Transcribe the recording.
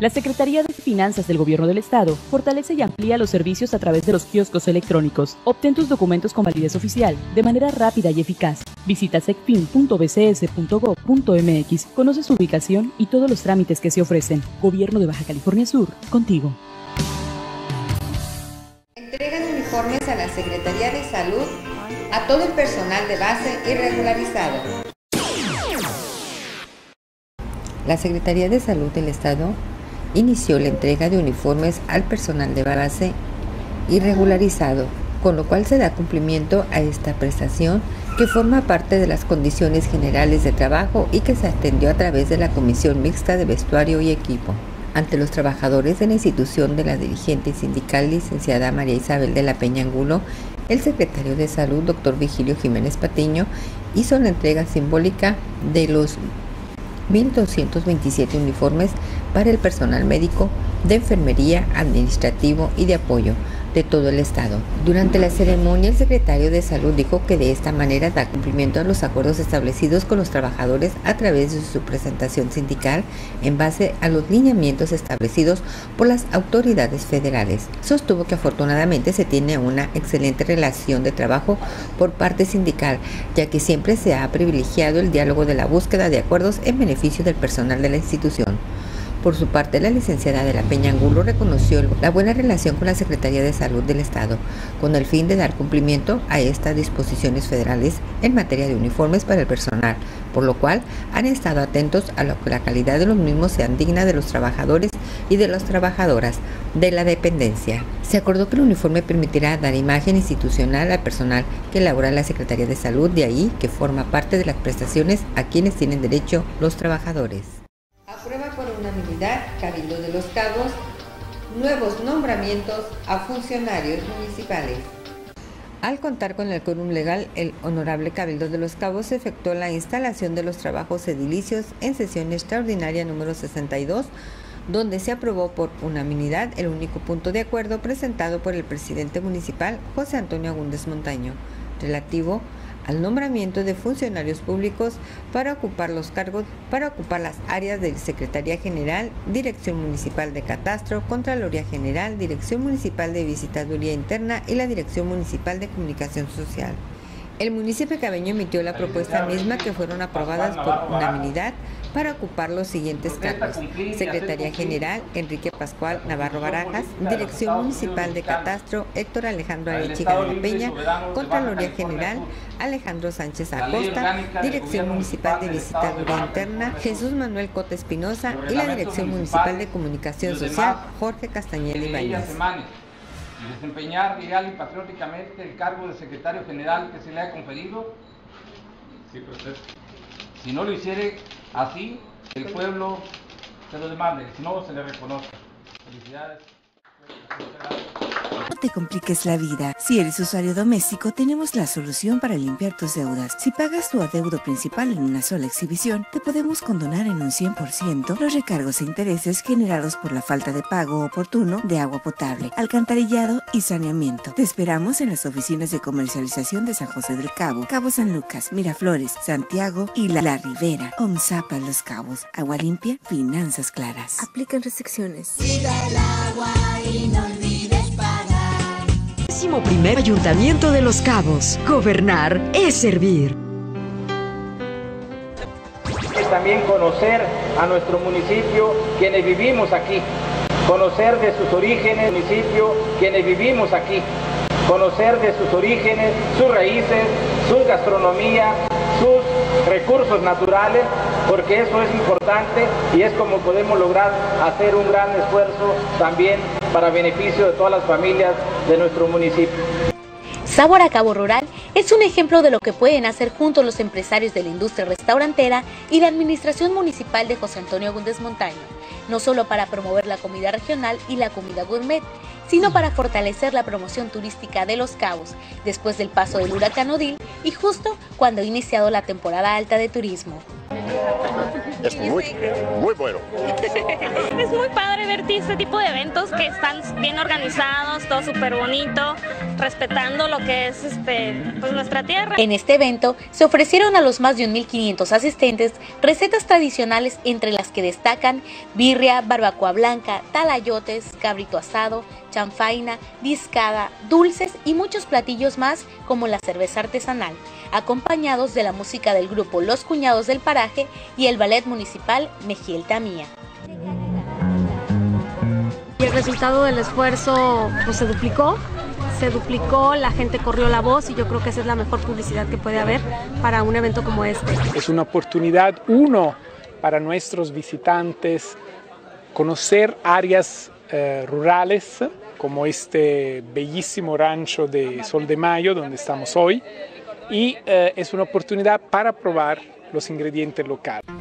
La Secretaría de Finanzas del Gobierno del Estado fortalece y amplía los servicios a través de los kioscos electrónicos. Obtén tus documentos con validez oficial de manera rápida y eficaz. Visita secfin.bcs.gov.mx, conoce su ubicación y todos los trámites que se ofrecen. Gobierno de Baja California Sur, contigo. Entrega de uniformes a la Secretaría de Salud a todo el personal de base irregularizado. La Secretaría de Salud del Estado inició la entrega de uniformes al personal de base irregularizado, con lo cual se da cumplimiento a esta prestación que forma parte de las condiciones generales de trabajo y que se atendió a través de la Comisión Mixta de Vestuario y Equipo. Ante los trabajadores de la institución de la dirigente sindical licenciada María Isabel de la Peña Angulo, el secretario de Salud, doctor Vigilio Jiménez Patiño, hizo la entrega simbólica de los 1.227 uniformes para el personal médico, de enfermería, administrativo y de apoyo de todo el Estado. Durante la ceremonia, el secretario de Salud dijo que de esta manera da cumplimiento a los acuerdos establecidos con los trabajadores a través de su presentación sindical en base a los lineamientos establecidos por las autoridades federales. Sostuvo que afortunadamente se tiene una excelente relación de trabajo por parte sindical, ya que siempre se ha privilegiado el diálogo de la búsqueda de acuerdos en beneficio del personal de la institución. Por su parte, la licenciada de la Peña Angulo reconoció la buena relación con la Secretaría de Salud del Estado, con el fin de dar cumplimiento a estas disposiciones federales en materia de uniformes para el personal, por lo cual han estado atentos a que la calidad de los mismos sea digna de los trabajadores y de las trabajadoras de la dependencia. Se acordó que el uniforme permitirá dar imagen institucional al personal que labora en la Secretaría de Salud, de ahí que forma parte de las prestaciones a quienes tienen derecho los trabajadores. Aprueba por unanimidad Cabildo de los Cabos nuevos nombramientos a funcionarios municipales. Al contar con el quórum legal, el Honorable Cabildo de los Cabos efectuó la instalación de los trabajos edilicios en sesión extraordinaria número 62, donde se aprobó por unanimidad el único punto de acuerdo presentado por el presidente municipal José Antonio Agúndez Montaño, relativo al nombramiento de funcionarios públicos para ocupar los cargos, para ocupar las áreas de Secretaría General, Dirección Municipal de Catastro, Contraloría General, Dirección Municipal de Visitaduría Interna y la Dirección Municipal de Comunicación Social. El municipio cabeño emitió la propuesta misma que fueron aprobadas por unanimidad para ocupar los siguientes cargos. Secretaría General, Enrique Pascual Navarro Barajas, Dirección Municipal de Catastro, Héctor Alejandro Arechiga de Peña, Contraloría General, Alejandro Sánchez Acosta, Dirección Municipal de Visitaduría Interna, Jesús Manuel Cota Espinosa. y la Dirección Municipal de Comunicación Social, Jorge Castañeda Ibáñez desempeñar legal y patrióticamente el cargo de secretario general que se le ha conferido? Sí, perfecto. Si no lo hiciere así, el pueblo se lo demande, si no, se le reconozca. Felicidades. No te compliques la vida. Si eres usuario doméstico, tenemos la solución para limpiar tus deudas. Si pagas tu adeudo principal en una sola exhibición, te podemos condonar en un 100% los recargos e intereses generados por la falta de pago oportuno de agua potable, alcantarillado y saneamiento. Te esperamos en las oficinas de comercialización de San José del Cabo, Cabo San Lucas, Miraflores, Santiago y La, la Ribera. OMSAPA Los Cabos. Agua limpia, finanzas claras. Aplican restricciones. Cuida el agua primer Ayuntamiento de Los Cabos. Gobernar es servir. También conocer a nuestro municipio, quienes vivimos aquí. Conocer de sus orígenes, municipio, quienes vivimos aquí. Conocer de sus orígenes, sus raíces, su gastronomía, sus recursos naturales, porque eso es importante y es como podemos lograr hacer un gran esfuerzo también para beneficio de todas las familias de nuestro municipio. Sabor a Cabo Rural es un ejemplo de lo que pueden hacer juntos los empresarios de la industria restaurantera y la administración municipal de José Antonio Gúndez Montaño, no solo para promover la comida regional y la comida gourmet, sino para fortalecer la promoción turística de Los Cabos después del paso del huracán Odil y justo cuando ha iniciado la temporada alta de turismo. Es muy, muy bueno. Es muy padre ver este tipo de eventos que están bien organizados, todo súper bonito, respetando lo que es este, pues nuestra tierra. En este evento se ofrecieron a los más de 1.500 asistentes recetas tradicionales entre las que destacan birria, barbacoa blanca, talayotes, cabrito asado, chanfaina, discada, dulces y muchos platillos más como la cerveza artesanal, acompañados de la música del grupo Los Cuñados del Paraje y el ballet municipal Mejiel Tamía. Y el resultado del esfuerzo pues, se duplicó, se duplicó, la gente corrió la voz y yo creo que esa es la mejor publicidad que puede haber para un evento como este. Es una oportunidad, uno, para nuestros visitantes conocer áreas eh, rurales como este bellísimo rancho de Sol de Mayo donde estamos hoy y eh, es una oportunidad para probar los ingredientes locales.